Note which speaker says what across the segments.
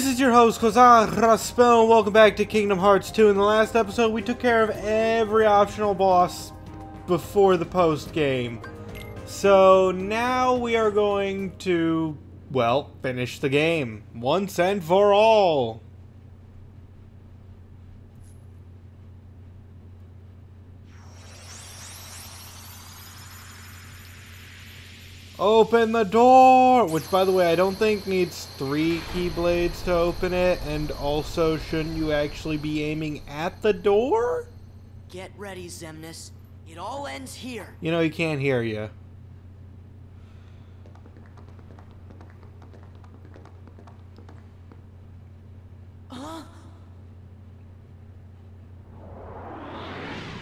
Speaker 1: This is your host, Qaza Raspel, and welcome back to Kingdom Hearts 2. In the last episode, we took care of every optional boss before the post game. So now we are going to, well, finish the game. Once and for all. Open the door! Which, by the way, I don't think needs three keyblades to open it. And also, shouldn't you actually be aiming at the door?
Speaker 2: Get ready, Xemnas. It all ends here.
Speaker 1: You know, he can't hear you.
Speaker 2: Huh?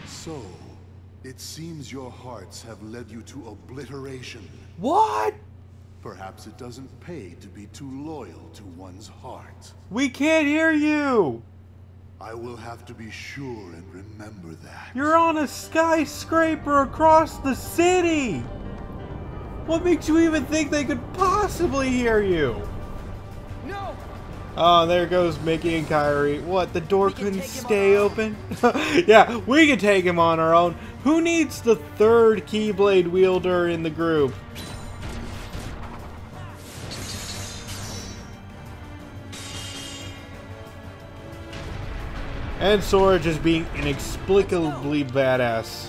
Speaker 3: So, it seems your hearts have led you to obliteration.
Speaker 1: What?
Speaker 3: Perhaps it doesn't pay to be too loyal to one's heart.
Speaker 1: We can't hear you!
Speaker 3: I will have to be sure and remember that.
Speaker 1: You're on a skyscraper across the city! What makes you even think they could possibly hear you?
Speaker 2: No!
Speaker 1: Oh, there goes Mickey and Kairi. What, the door
Speaker 2: We can
Speaker 1: couldn't stay open? yeah, we can take him on our own. Who needs the third Keyblade wielder in the group? And Sora just being inexplicably badass.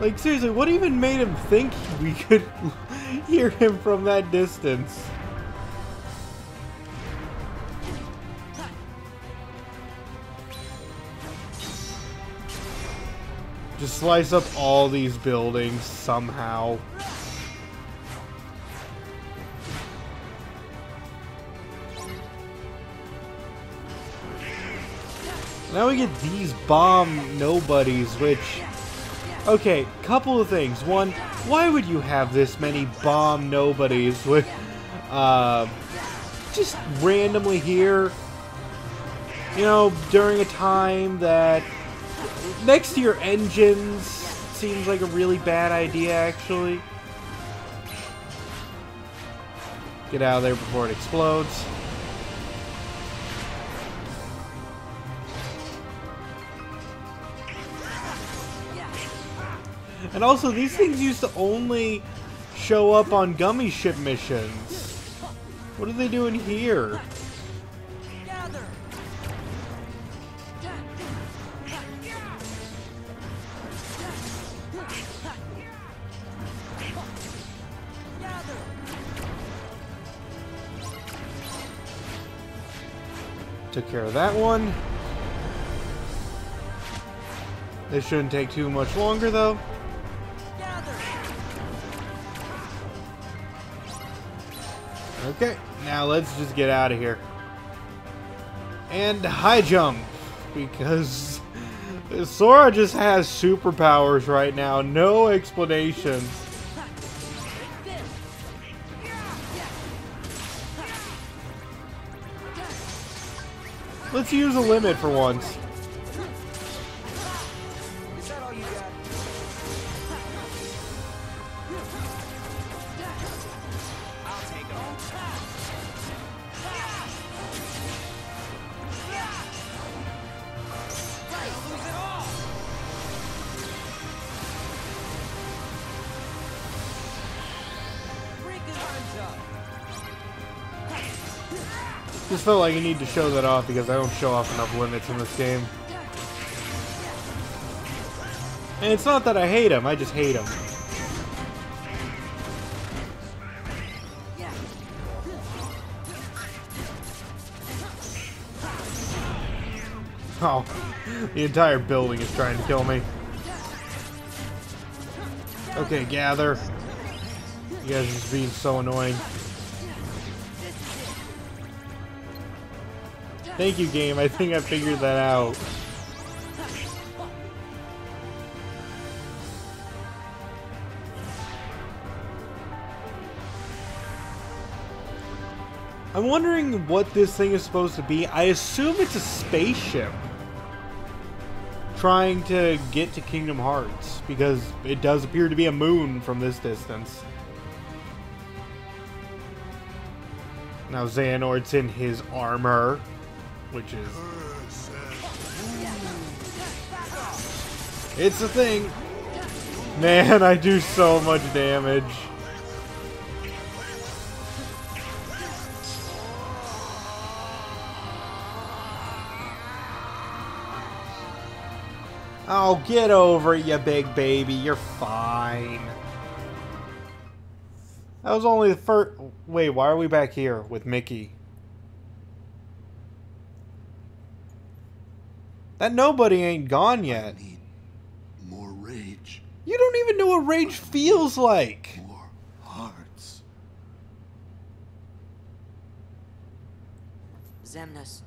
Speaker 1: Like, seriously, what even made him think we could hear him from that distance? Just slice up all these buildings somehow. Now we get these bomb nobodies, which Okay, couple of things. One, why would you have this many bomb nobodies with, uh, just randomly here? You know, during a time that next to your engines seems like a really bad idea, actually. Get out of there before it explodes. And also, these things used to only show up on gummy ship missions. What are they doing here? Took care of that one. This shouldn't take too much longer, though. Okay, now let's just get out of here. And high jump, because Sora just has superpowers right now. No explanations. Let's use a limit for once. Felt like I need to show that off because I don't show off enough limits in this game. And it's not that I hate him, I just hate him. Oh, the entire building is trying to kill me. Okay, gather. You guys are just being so annoying. Thank you, game. I think I figured that out. I'm wondering what this thing is supposed to be. I assume it's a spaceship. trying to get to Kingdom Hearts because it does appear to be a moon from this distance. Now Xehanort's in his armor, which is It's a thing. Man, I do so much damage. Oh, get over it, you big baby. You're fine. That was only the first... Wait, why are we back here with Mickey? That nobody ain't gone yet.
Speaker 3: I need more rage,
Speaker 1: You don't even know what rage feels like.
Speaker 3: more hearts.
Speaker 2: Xemnas,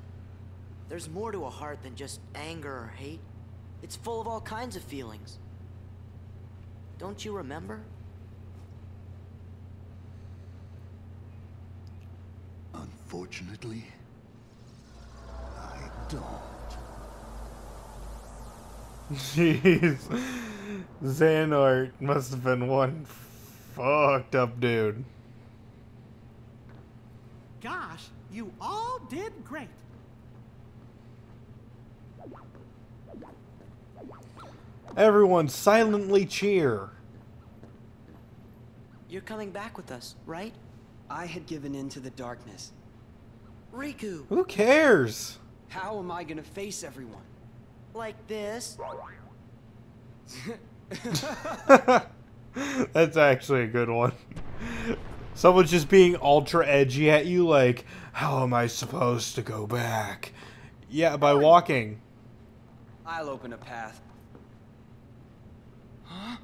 Speaker 2: there's more to a heart than just anger or hate. It's full of all kinds of feelings. Don't you remember?
Speaker 3: Unfortunately, I don't.
Speaker 1: Jeez. Xehanort must have been one fucked up dude.
Speaker 4: Gosh, you all did great.
Speaker 1: Everyone silently cheer.
Speaker 2: You're coming back with us, right?
Speaker 5: I had given in to the darkness.
Speaker 2: Riku,
Speaker 1: Who cares?
Speaker 5: How am I gonna face everyone?
Speaker 2: Like this.
Speaker 1: That's actually a good one. Someone's just being ultra edgy at you, like, how am I supposed to go back? Yeah, by walking.
Speaker 5: I'll open a path. Huh?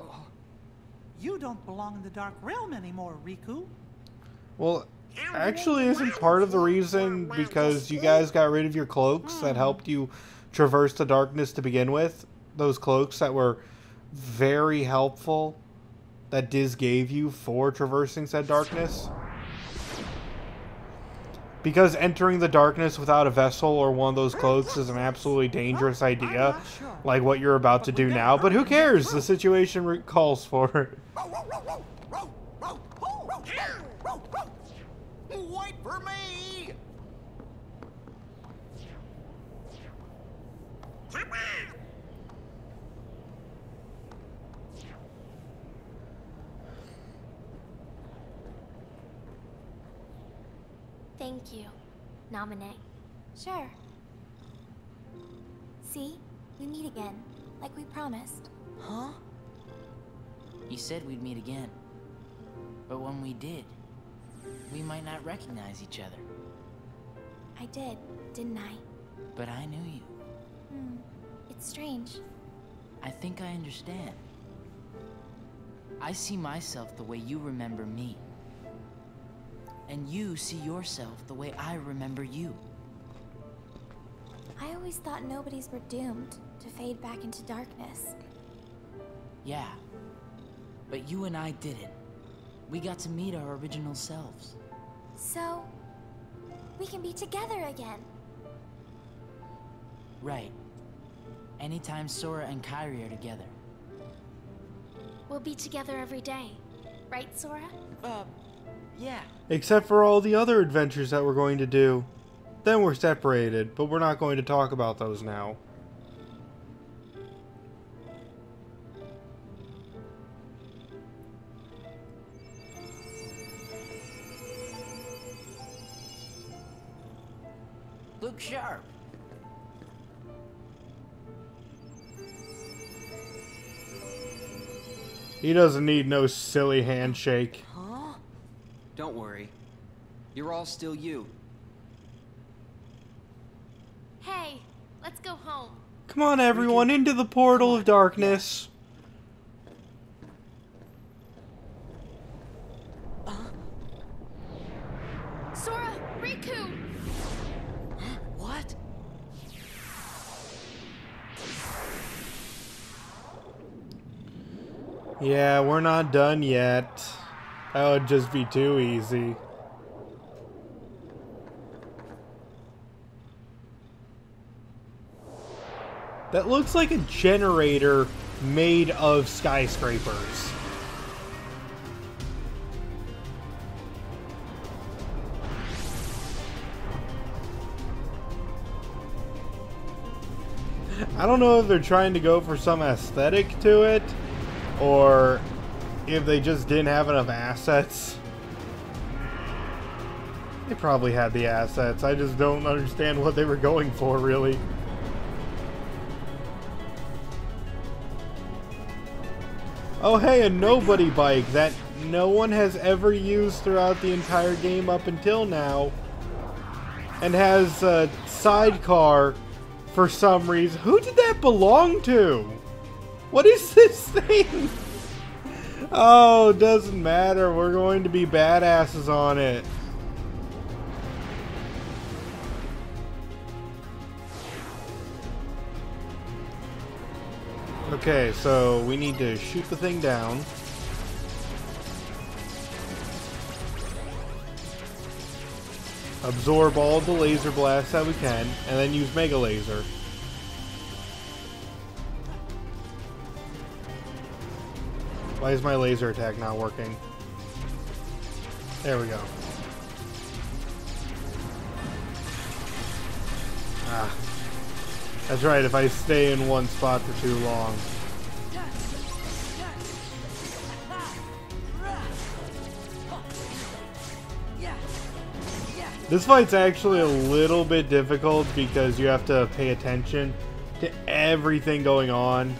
Speaker 5: Oh.
Speaker 4: You don't belong in the Dark Realm anymore, Riku.
Speaker 1: Well, actually, isn't part of the reason because you guys got rid of your cloaks that helped you traverse the darkness to begin with? Those cloaks that were very helpful that Diz gave you for traversing said darkness? Because entering the darkness without a vessel or one of those cloaks is an absolutely dangerous idea, like what you're about to do now. But who cares? The situation calls for it.
Speaker 6: Wait for me!
Speaker 7: Thank you, Naminé. Sure. See? We meet again, like we promised.
Speaker 2: Huh?
Speaker 8: You said we'd meet again. But when we did, we might not recognize each other.
Speaker 7: I did, didn't I?
Speaker 8: But I knew you.
Speaker 7: Hmm. It's strange.
Speaker 8: I think I understand. I see myself the way you remember me. And you see yourself the way I remember you.
Speaker 7: I always thought nobodies were doomed to fade back into darkness.
Speaker 8: Yeah. But you and I didn't. We got to meet our original selves.
Speaker 7: So, we can be together again.
Speaker 8: Right. Anytime Sora and Kairi are together.
Speaker 7: We'll be together every day. Right, Sora?
Speaker 2: Uh, yeah.
Speaker 1: Except for all the other adventures that we're going to do. Then we're separated, but we're not going to talk about those now. He doesn't need no silly handshake.
Speaker 2: Huh?
Speaker 5: Don't worry. You're all still you.
Speaker 7: Hey, let's go home.
Speaker 1: Come on, everyone, into the portal of darkness. Yeah, we're not done yet. That would just be too easy. That looks like a generator made of skyscrapers. I don't know if they're trying to go for some aesthetic to it, or if they just didn't have enough assets. They probably had the assets. I just don't understand what they were going for, really. Oh, hey, a nobody bike that no one has ever used throughout the entire game up until now. And has a sidecar for some reason. Who did that belong to? What is this thing? Oh, doesn't matter. We're going to be badasses on it. Okay, so we need to shoot the thing down. Absorb all the laser blasts that we can, and then use Mega Laser. Why is my laser attack not working? There we go. Ah. That's right, if I stay in one spot for too long. This fight's actually a little bit difficult because you have to pay attention to everything going on.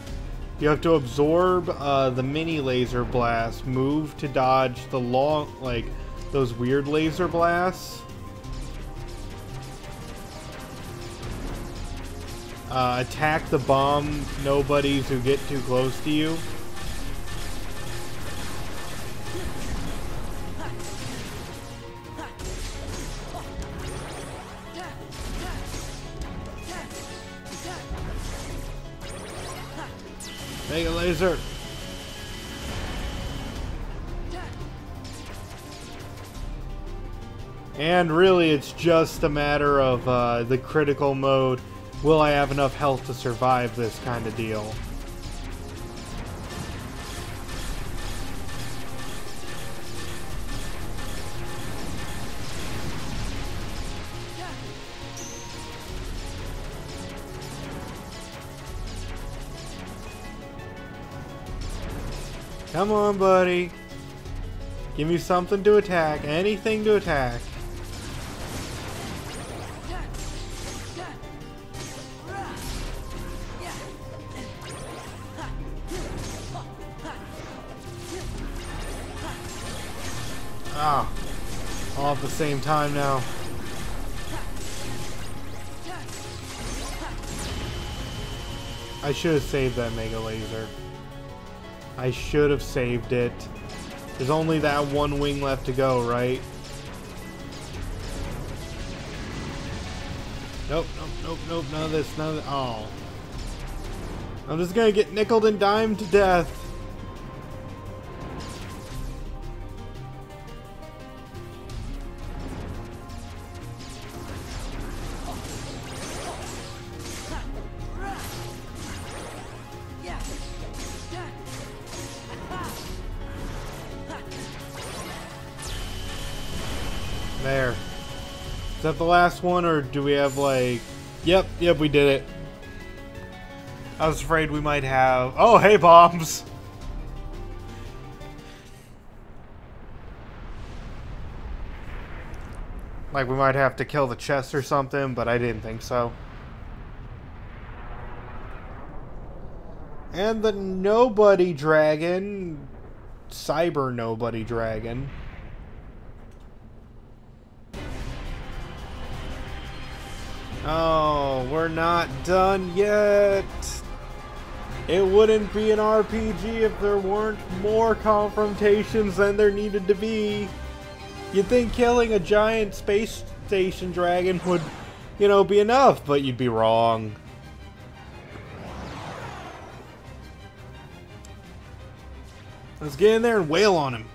Speaker 1: You have to absorb uh, the mini laser blast, move to dodge the long, like, those weird laser blasts. Uh, attack the bomb nobodies who get too close to you. Laser. And really, it's just a matter of uh, the critical mode. Will I have enough health to survive this kind of deal? Come on, buddy. Give me something to attack. Anything to attack. Ah. All at the same time now. I should have saved that Mega Laser. I should have saved it. There's only that one wing left to go, right? Nope, nope, nope, nope, none of this, none of this. Oh. I'm just gonna get nickled and dimed to death. The last one, or do we have, like... Yep, yep, we did it. I was afraid we might have... Oh, hey, bombs! Like, we might have to kill the chest or something, but I didn't think so. And the Nobody Dragon... Cyber Nobody Dragon... Oh, we're not done yet. It wouldn't be an RPG if there weren't more confrontations than there needed to be. You'd think killing a giant space station dragon would, you know, be enough, but you'd be wrong. Let's get in there and wail on him.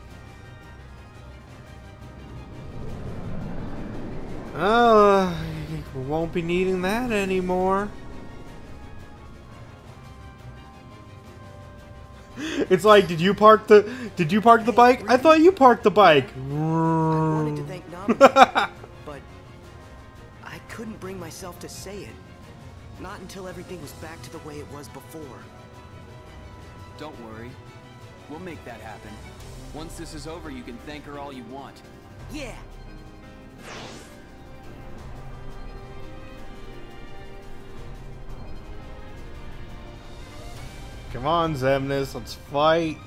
Speaker 1: Oh, we won't be needing that anymore. It's like, did you park the did you park the bike? I thought you parked the bike.
Speaker 2: I wanted to thank Naminé, but I couldn't bring myself to say it. Not until everything was back to the way it was before.
Speaker 5: Don't worry. We'll make that happen. Once this is over, you can thank her all you want.
Speaker 2: Yeah,
Speaker 1: Come on, Xemnas, let's fight.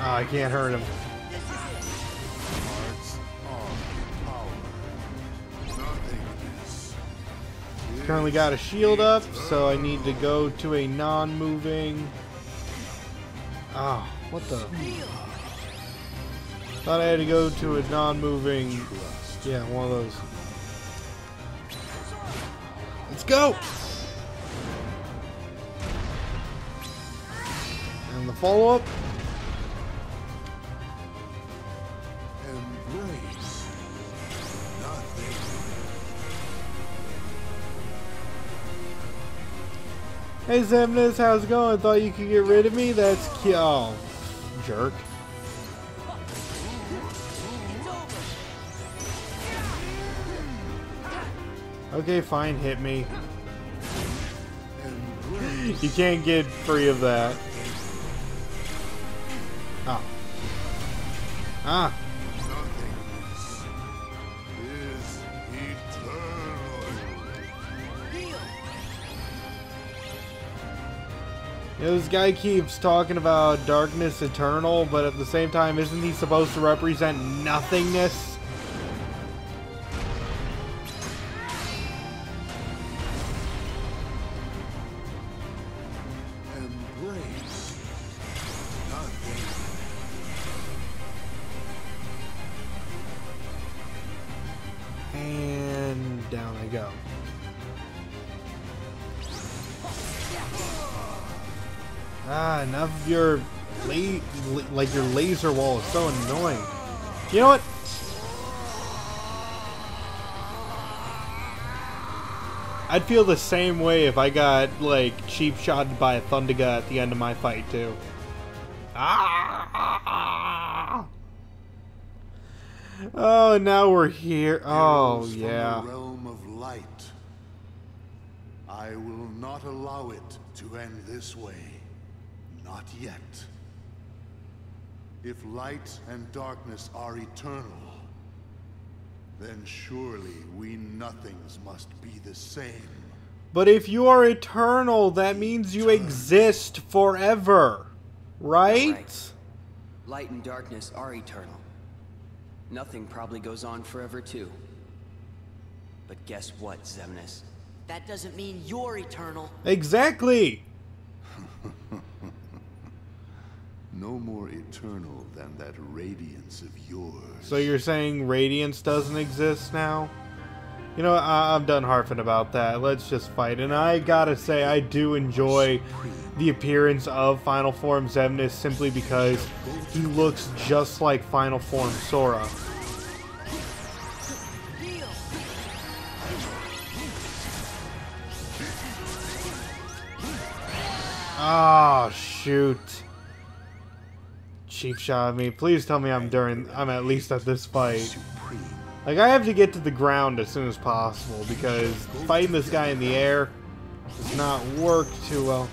Speaker 1: Oh, I can't hurt him. Currently got a shield up, so I need to go to a non-moving. Oh, what the? Thought I had to go to a non-moving. Yeah, one of those. Let's go! And the follow-up. Hey Xemnas, how's it going? Thought you could get rid of me? That's cute. Oh, jerk. Okay, fine, hit me. You can't get free of that. Oh. Ah. Know, this guy keeps talking about darkness eternal, but at the same time, isn't he supposed to represent nothingness? And down I go. Ah, enough of your la- like your laser wall is so annoying. You know what? I'd feel the same way if I got like cheap shotted by a Thundaga at the end of my fight too. Ah! Oh, now we're here. Oh, yeah.
Speaker 3: the realm of light. I will not allow it to end this way. Not yet. If light and darkness are eternal, then surely we nothings must be the same.
Speaker 1: But if you are eternal, that means you exist forever. Right?
Speaker 5: Right. Light and darkness are eternal. Nothing probably goes on forever too. But guess what, Xemnas?
Speaker 2: that doesn't mean you're eternal.
Speaker 1: Exactly.
Speaker 3: No more eternal than that radiance of yours.
Speaker 1: So you're saying radiance doesn't exist now? You know, I- I'm done harping about that. Let's just fight. And I gotta say, I do enjoy the appearance of Final Form Xemnas simply because he looks just like Final Form Sora. Oh shoot. Cheap shot at me. Please tell me I'm during I'm at least at this fight. Like I have to get to the ground as soon as possible because fighting this guy in the air does not work too well.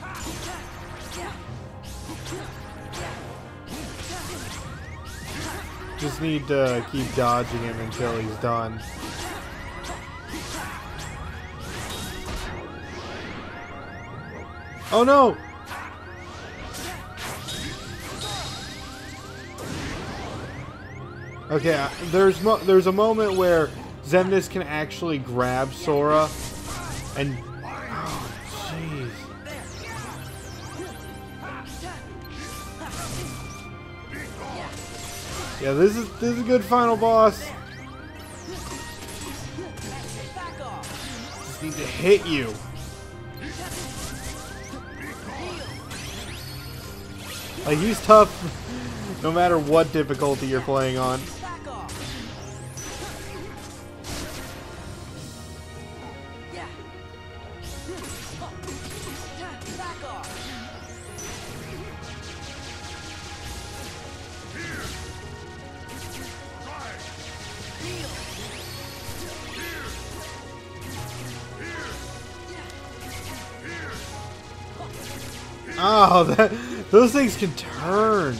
Speaker 1: Just need to keep dodging him until he's done. Oh no! Okay, uh, there's there's a moment where Xemnas can actually grab Sora, and oh jeez. Yeah, this is this is a good final boss. Just need to hit you. Like, he's tough no matter what difficulty you're playing on. Those things can turn.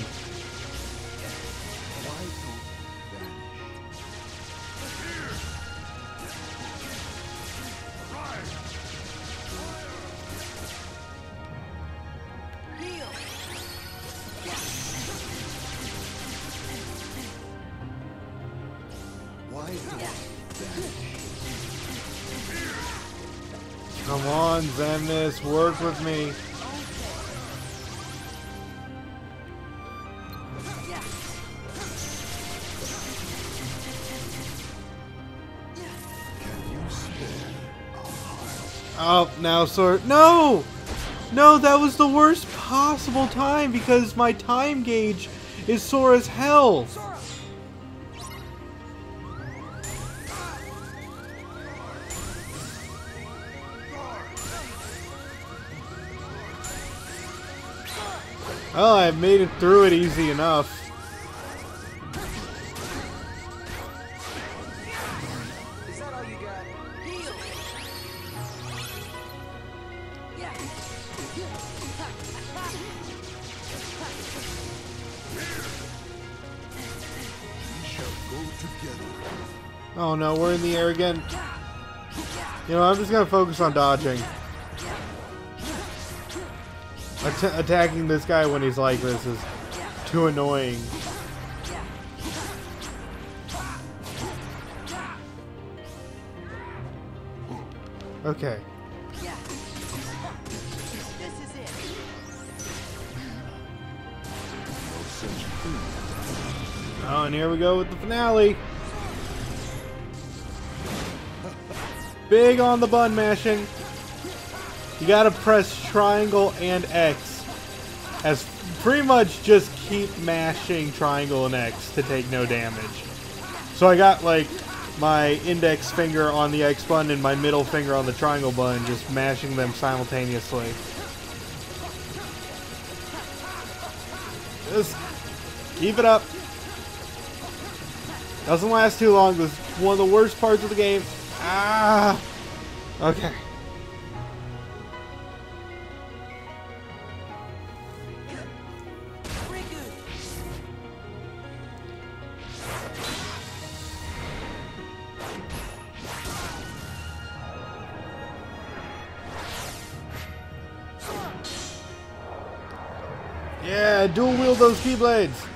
Speaker 1: Come on, Xemnas, work with me. Oh, now sword. No! No, that was the worst possible time because my time gauge is sore as hell. Oh, I made it through it easy enough. Oh no, we're in the air again. You know, I'm just gonna focus on dodging. Att attacking this guy when he's like this is too annoying. Okay. Oh, and here we go with the finale. Big on the button mashing. You gotta press triangle and X. As pretty much just keep mashing triangle and X to take no damage. So I got like my index finger on the X button and my middle finger on the triangle button, just mashing them simultaneously. Just keep it up. Doesn't last too long. This is one of the worst parts of the game. Ah. Okay. Yeah, dual wield those keyblades.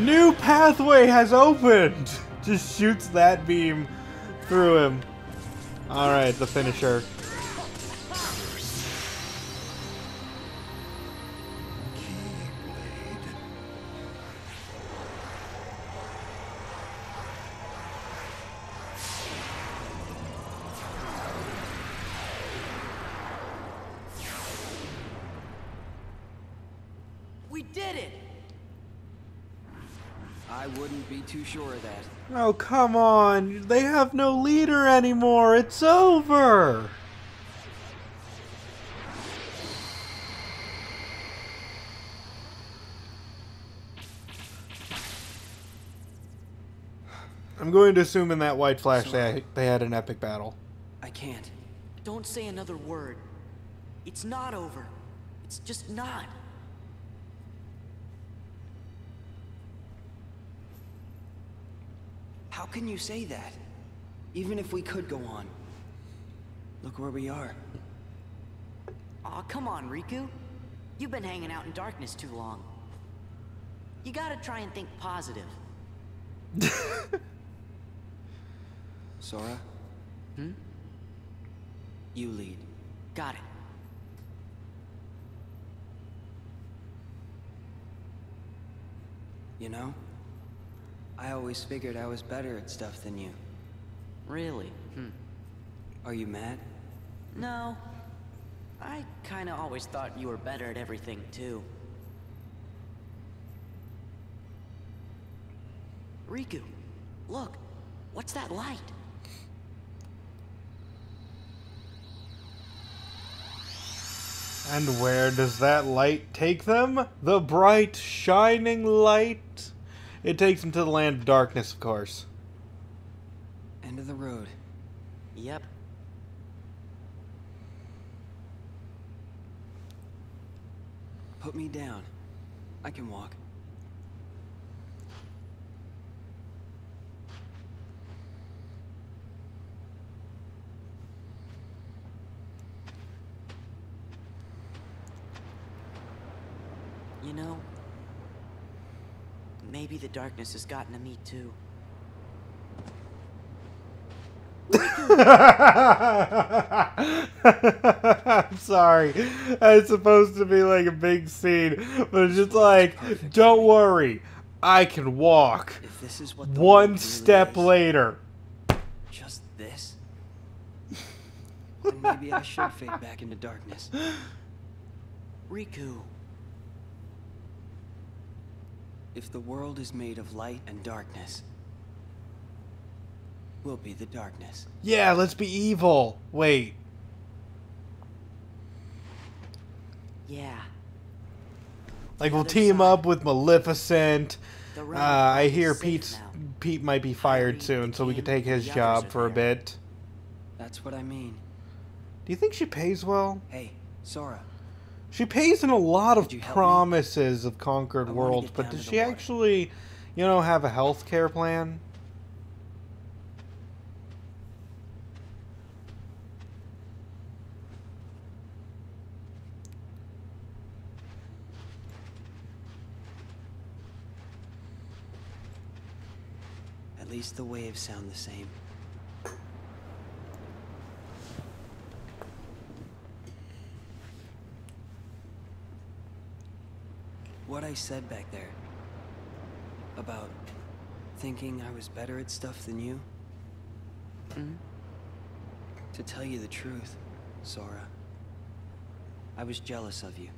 Speaker 1: New pathway has opened. Just shoots that beam through him. All right, the finisher.
Speaker 5: Too sure of that.
Speaker 1: Oh, come on. They have no leader anymore. It's over. I'm going to assume in that white flash they, they had an epic battle.
Speaker 5: I can't.
Speaker 2: Don't say another word. It's not over. It's just not.
Speaker 5: How can you say that? Even if we could go on. Look where we are.
Speaker 2: Aw, come on, Riku. You've been hanging out in darkness too long. You gotta try and think positive.
Speaker 5: Sora, Hmm? You lead.
Speaker 2: Got it.
Speaker 5: You know? I always figured I was better at stuff than you.
Speaker 2: Really? Hmm.
Speaker 5: Are you mad?
Speaker 2: No. I kinda always thought you were better at everything, too. Riku, look. What's that light?
Speaker 1: And where does that light take them? The bright, shining light. It takes them to the land of darkness, of course.
Speaker 5: End of the road.
Speaker 2: Yep.
Speaker 5: Put me down. I can walk.
Speaker 2: You know, maybe the darkness has gotten to me too.
Speaker 1: I'm sorry. It's supposed to be like a big scene, but it's just like, don't worry, I can walk.
Speaker 5: If this is what
Speaker 1: One
Speaker 5: really
Speaker 1: step
Speaker 5: is,
Speaker 1: later.
Speaker 5: Just this? then maybe I should fade back into darkness.
Speaker 2: Riku,
Speaker 5: If the world is made of light and darkness, we'll be the darkness.
Speaker 1: Yeah, let's be evil. Wait.
Speaker 2: yeah.
Speaker 1: Like we'll team
Speaker 2: side.
Speaker 1: up with Maleficent.
Speaker 2: The
Speaker 1: Uh,
Speaker 2: realm
Speaker 1: I hear Pete's
Speaker 2: now.
Speaker 1: Pete might be fired soon, so we could take his job
Speaker 2: are
Speaker 1: for a bit.
Speaker 5: That's what I mean.
Speaker 1: Do you think she pays well?
Speaker 5: Hey, Sora.
Speaker 1: She pays in a lot of promises of conquered worlds, but does she
Speaker 5: water.
Speaker 1: actually, you know, have a health care plan?
Speaker 5: At least the waves sound the same. What I said back there about thinking I was better at stuff than you? Mm-hmm. To tell you the truth, Sora, I was jealous of you.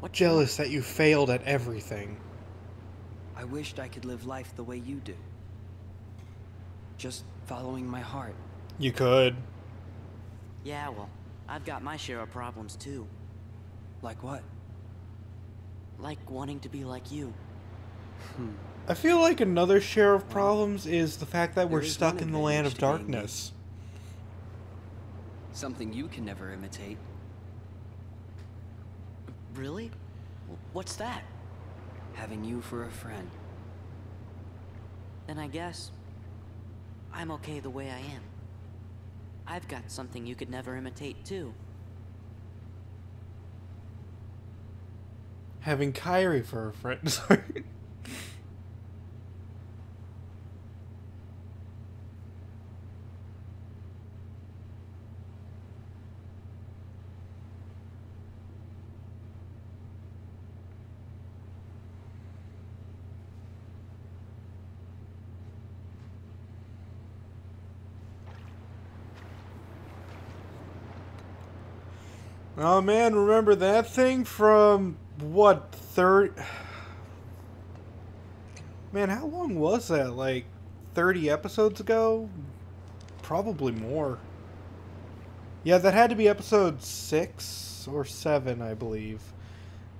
Speaker 2: What
Speaker 1: Jealous that you failed at everything.
Speaker 5: I wished I could live life the way you do. Just following my heart.
Speaker 1: You could.
Speaker 2: Yeah, well, I've got my share of problems too.
Speaker 5: Like what?
Speaker 2: Like wanting to be like you. Hmm.
Speaker 1: I feel like another share of problems is the fact that
Speaker 5: there
Speaker 1: we're stuck in the land of darkness.
Speaker 5: Something you can never imitate.
Speaker 2: Really? What's that?
Speaker 5: Having you for a friend.
Speaker 2: Then I guess I'm okay the way I am. I've got something you could never imitate too.
Speaker 1: Having Kairi for a friend. Sorry. Oh man, remember that thing from what third? Man, how long was that? Like thirty episodes ago? Probably more. Yeah, that had to be episode six or seven, I believe,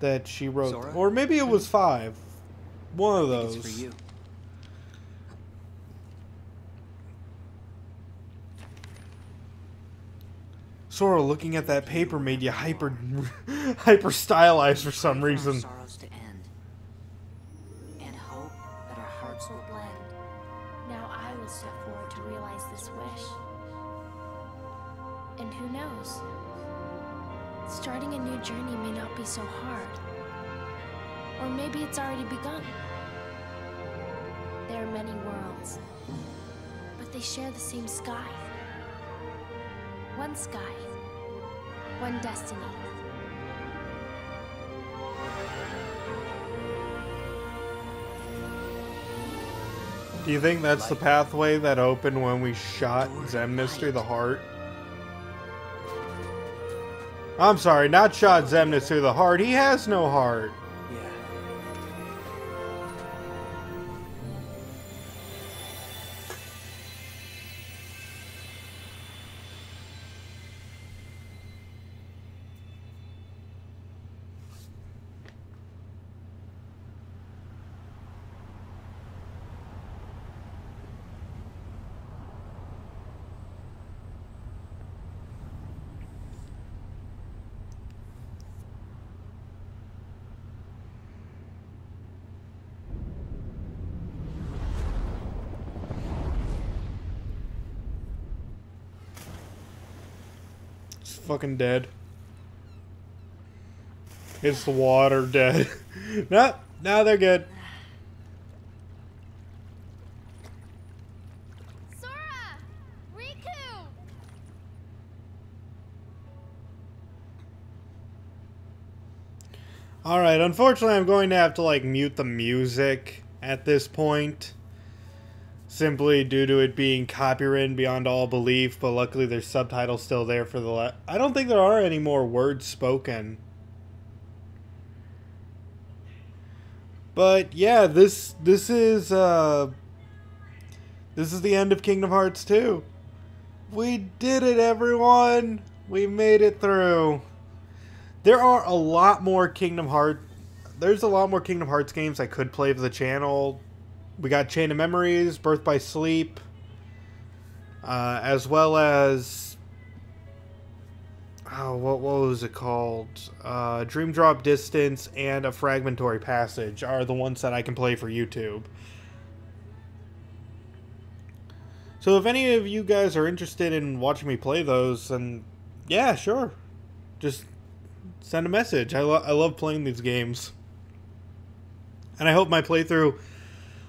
Speaker 1: that she wrote, or maybe it was five. One of those.
Speaker 5: For you.
Speaker 1: Sora looking at that paper made you hyper, hyper stylized for some reason.
Speaker 2: sorrows to end. And hope that our hearts
Speaker 7: Hearts will
Speaker 2: will
Speaker 7: blend. Now I will step forward to realize this wish. And who knows? Starting a new journey may not be so hard. Or maybe it's already begun. There are many worlds, but they share the same sky. One sky, one destiny.
Speaker 1: Do you think that's the pathway that opened when we shot Xemnas through the heart? I'm sorry, not shot Xemnas through the heart. He has no heart. Fucking dead. It's the water dead. no, no, they're good.
Speaker 7: Sora! Riku!
Speaker 1: Alright, unfortunately I'm going to have to like mute the music at this point. Simply due to it being copywritten beyond all belief, but luckily there's subtitles still there for the la- I don't think there are any more words spoken. But yeah, this this is uh this is the end of Kingdom Hearts 2. We did it everyone. We made it through. There are a lot more Kingdom Heart. There's a lot more Kingdom Hearts games I could play for the channel. We got Chain of Memories, Birth by Sleep, uh, as well as oh, what what was it called? Uh, Dream Drop Distance and a Fragmentary Passage are the ones that I can play for YouTube. So if any of you guys are interested in watching me play those, then yeah, sure. Just send a message. I, lo- I love playing these games. And I hope my playthrough,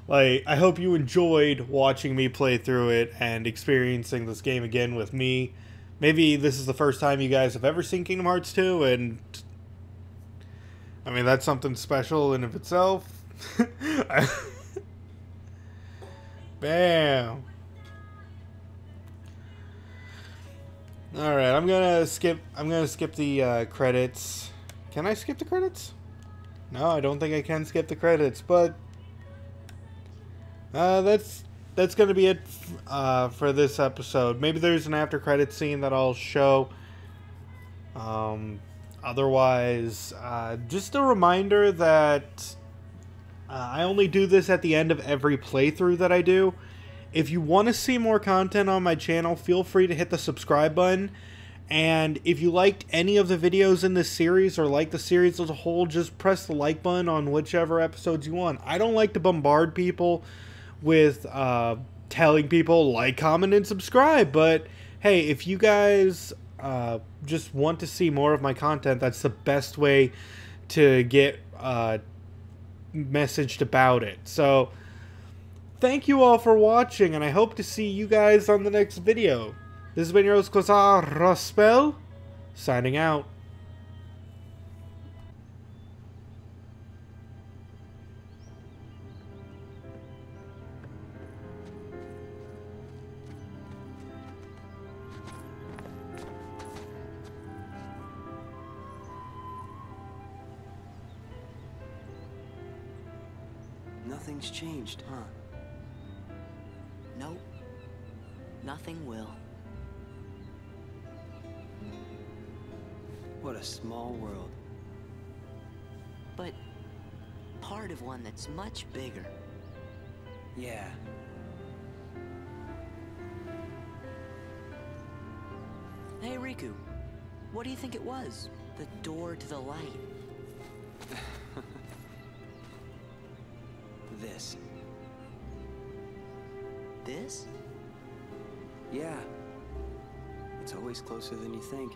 Speaker 1: like, I hope you enjoyed watching me play through it and experiencing this game again with me. Maybe this is the first time you guys have ever seen Kingdom Hearts 2, and I mean, that's something special in of itself. Bam. All right, I'm gonna skip. I'm gonna skip the uh, credits. Can I skip the credits? No, I don't think I can skip the credits. But uh, that's that's gonna be it uh, for this episode. Maybe there's an after credit scene that I'll show. Um, otherwise, uh, just a reminder that uh, I only do this at the end of every playthrough that I do. If you want to see more content on my channel, feel free to hit the subscribe button. And if you liked any of the videos in this series or like the series as a whole, just press the like button on whichever episodes you want. I don't like to bombard people with uh, telling people like, comment, and subscribe. But hey, if you guys uh, just want to see more of my content, that's the best way to get uh, messaged about it. So thank you all for watching, and I hope to see you guys on the next video. This has been your host, Qaza Raspel, signing out.
Speaker 2: Much bigger.
Speaker 5: Yeah.
Speaker 2: Hey, Riku. What do you think it was? The door to the light.
Speaker 5: This.
Speaker 2: This?
Speaker 5: Yeah. It's always closer than you think.